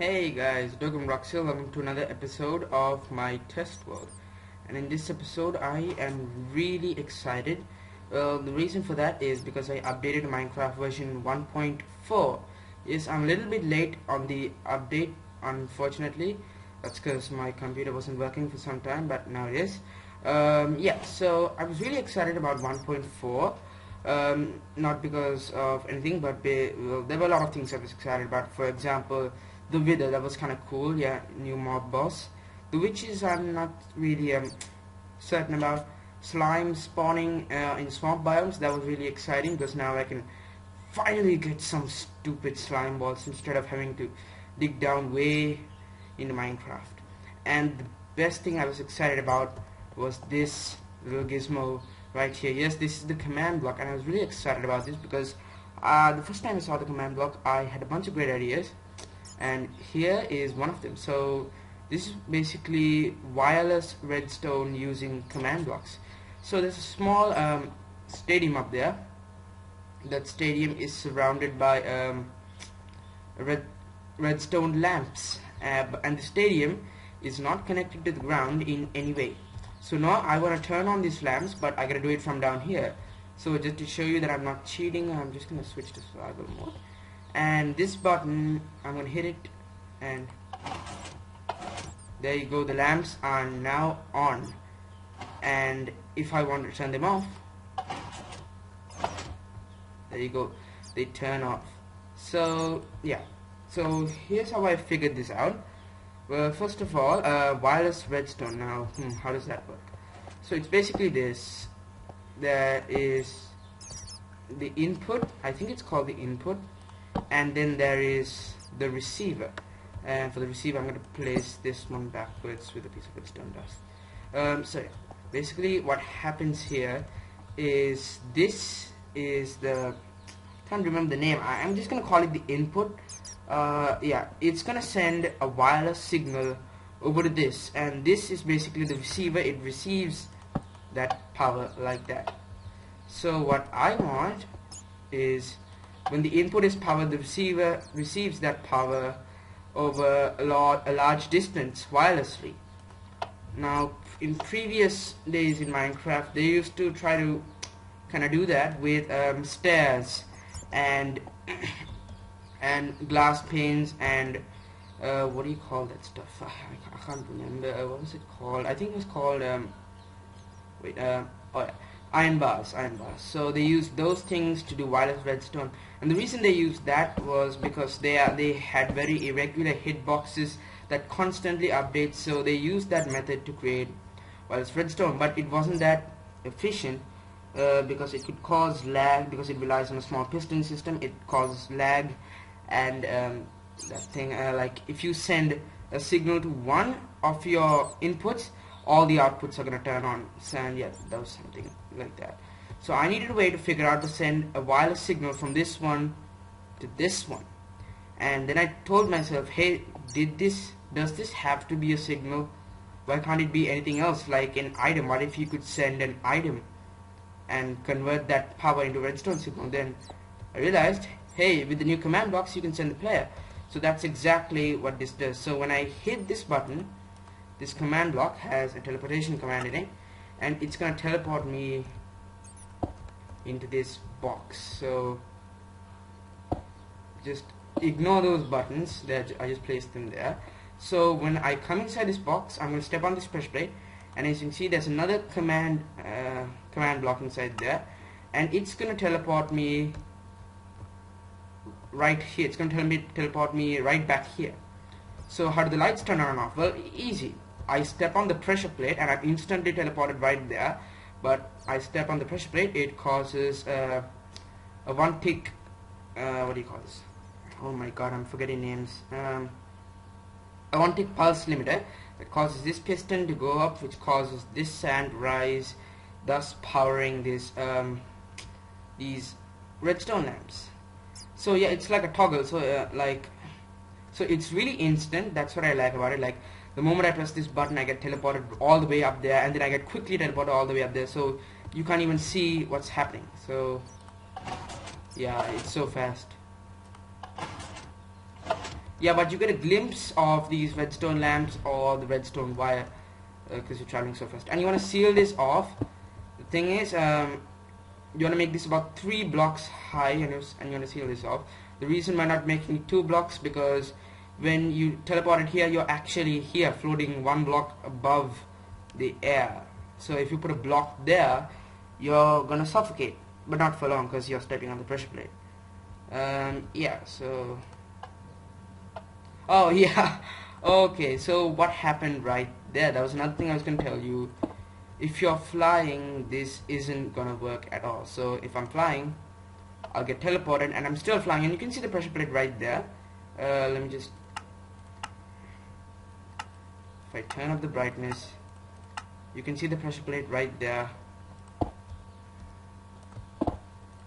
Hey guys, Dogam Roxil, welcome to another episode of my test world. And in this episode, I am really excited. Well, the reason for that is because I updated Minecraft version 1.4. Yes, I'm a little bit late on the update, unfortunately. That's because my computer wasn't working for some time, but now it is. Um, yeah, so I was really excited about 1.4 um, not because of anything but be, well, there were a lot of things I was excited about for example the wither that was kind of cool yeah new mob boss. The witches I'm not really um, certain about. Slime spawning uh, in swamp biomes that was really exciting because now I can finally get some stupid slime balls instead of having to dig down way into Minecraft. And the best thing I was excited about was this little gizmo right here. Yes this is the command block and I was really excited about this because uh, the first time I saw the command block I had a bunch of great ideas and here is one of them. So this is basically wireless redstone using command blocks. So there's a small um, stadium up there. That stadium is surrounded by um, red redstone lamps. Uh, and the stadium is not connected to the ground in any way. So now I want to turn on these lamps but I gotta do it from down here. So just to show you that I'm not cheating I'm just gonna switch to survival mode and this button I'm gonna hit it and there you go the lamps are now on and if I want to turn them off there you go they turn off so yeah so here's how I figured this out well, first of all, uh, wireless redstone. Now, hmm, how does that work? So it's basically this. There is the input. I think it's called the input, and then there is the receiver. And for the receiver, I'm going to place this one backwards with a piece of redstone dust. Um, so basically, what happens here is this is the can't remember the name. I, I'm just going to call it the input uh, yeah it's gonna send a wireless signal over to this and this is basically the receiver it receives that power like that so what I want is when the input is power the receiver receives that power over a, lot, a large distance wirelessly now in previous days in Minecraft they used to try to kind of do that with um, stairs and and glass panes and uh, what do you call that stuff? I, can't remember. Uh, what was it called? I think it was called um, wait, uh, oh, yeah. Iron bars. Iron bars. So they used those things to do wireless redstone, and the reason they used that was because they are they had very irregular hitboxes that constantly update. So they used that method to create wireless redstone, but it wasn't that efficient. Uh, because it could cause lag because it relies on a small piston system it causes lag and um, that thing uh, like if you send a signal to one of your inputs all the outputs are gonna turn on and yeah that was something like that. So I needed a way to figure out to send a wireless signal from this one to this one. And then I told myself hey did this does this have to be a signal? Why can't it be anything else like an item? What if you could send an item and convert that power into redstone signal? Then I realized hey with the new command box you can send the player. So that's exactly what this does. So when I hit this button this command block has a teleportation command in it and it's gonna teleport me into this box. So just ignore those buttons that I just placed them there. So when I come inside this box I'm going to step on this pressure plate and as you can see there's another command uh, command block inside there and it's going to teleport me right here. It's going to tell me teleport me right back here. So how do the lights turn on and off? Well easy I step on the pressure plate and I'm instantly teleported right there but I step on the pressure plate it causes uh, a one tick uh, what do you call this? Oh my god I'm forgetting names. Um, a one tick pulse limiter that causes this piston to go up which causes this sand rise thus powering this um, these redstone lamps. So yeah it's like a toggle. So uh, like so it's really instant. That's what I like about it. Like the moment I press this button I get teleported all the way up there and then I get quickly teleported all the way up there. So you can't even see what's happening. So yeah it's so fast. Yeah but you get a glimpse of these redstone lamps or the redstone wire because uh, you're traveling so fast. And you want to seal this off? The thing is um, you want to make this about three blocks high and, and you want to seal this off. The reason why not making two blocks because when you teleport it here you're actually here floating one block above the air. So if you put a block there you're gonna suffocate but not for long because you're stepping on the pressure plate. Um, yeah so oh yeah okay so what happened right there? That was another thing I was gonna tell you. If you're flying this isn't gonna work at all. So if I'm flying I'll get teleported and I'm still flying and you can see the pressure plate right there. Uh, let me just if I turn up the brightness you can see the pressure plate right there.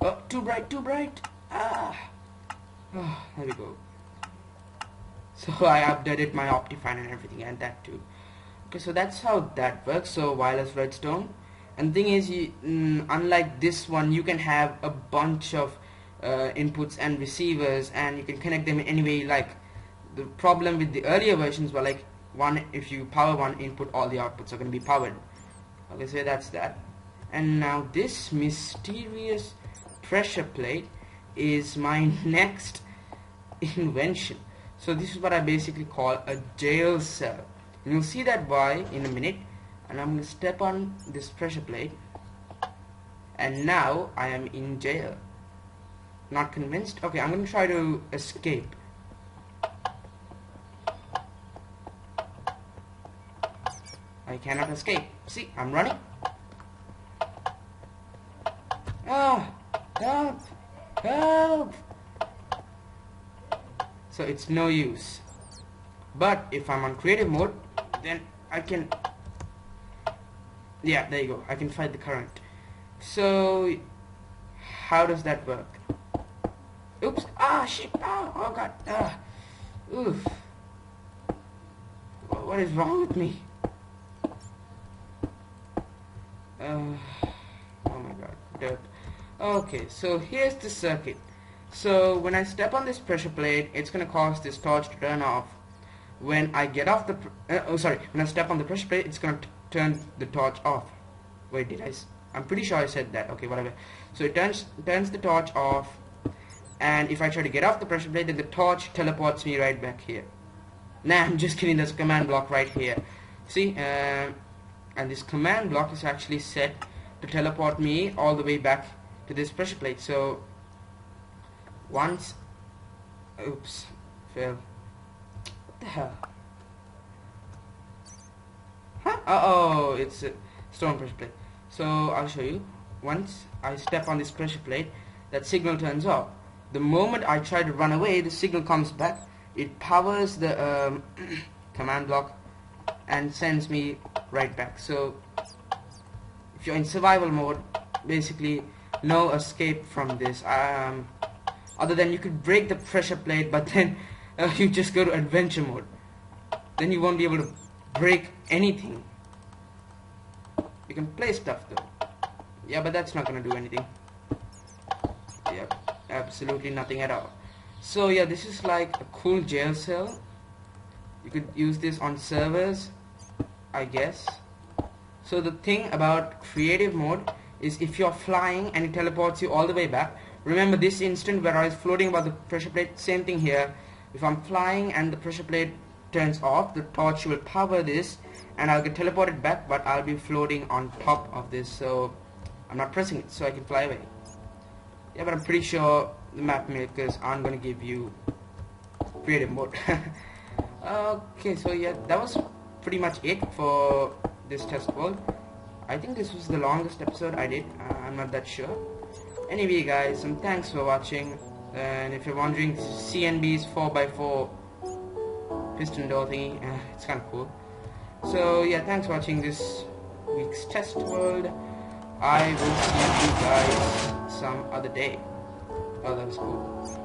Oh too bright too bright. Ah. Oh, there we go. So I updated my Optifine and everything and that too. Okay so that's how that works. So wireless redstone. And the thing is you, mm, unlike this one you can have a bunch of uh, inputs and receivers and you can connect them any way you like the problem with the earlier versions were like one if you power one input all the outputs are going to be powered. Okay so that's that. And now this mysterious pressure plate is my next invention. So this is what I basically call a jail cell. And you'll see that why in a minute. And I'm going to step on this pressure plate. And now I am in jail. Not convinced? Okay I'm going to try to escape I cannot escape. See, I'm running. Ah, help, help. So it's no use. But if I'm on creative mode, then I can, yeah, there you go. I can fight the current. So, how does that work? Oops, ah, shit, ah, oh god, ah, oof. What is wrong with me? Uh, oh my god dirt okay so here's the circuit. So when I step on this pressure plate it's gonna cause this torch to turn off. When I get off the uh, oh sorry when I step on the pressure plate it's gonna turn the torch off. Wait did I I'm pretty sure I said that. Okay whatever. So it turns turns the torch off and if I try to get off the pressure plate then the torch teleports me right back here. Nah I'm just kidding there's a command block right here. See uh, and this command block is actually set to teleport me all the way back to this pressure plate. So once oops fail. What the hell? Huh? Uh oh it's a stone pressure plate. So I'll show you. Once I step on this pressure plate that signal turns off. The moment I try to run away the signal comes back. It powers the um, command block and sends me right back. So if you're in survival mode basically no escape from this. Um, other than you could break the pressure plate but then uh, you just go to adventure mode. Then you won't be able to break anything. You can play stuff though. Yeah but that's not gonna do anything. Yep absolutely nothing at all. So yeah this is like a cool jail cell you could use this on servers I guess. So the thing about creative mode is if you're flying and it teleports you all the way back remember this instant where I was floating about the pressure plate same thing here. If I'm flying and the pressure plate turns off the torch will power this and I'll get teleported back but I'll be floating on top of this so I'm not pressing it so I can fly away. Yeah but I'm pretty sure the map makers aren't gonna give you creative mode okay so yeah that was pretty much it for this test world. I think this was the longest episode I did. Uh, I'm not that sure. Anyway guys some thanks for watching. And if you're wondering CNB's 4x4 piston door thingy uh, it's kinda cool. So yeah thanks for watching this week's test world. I will see you guys some other day. Oh that was cool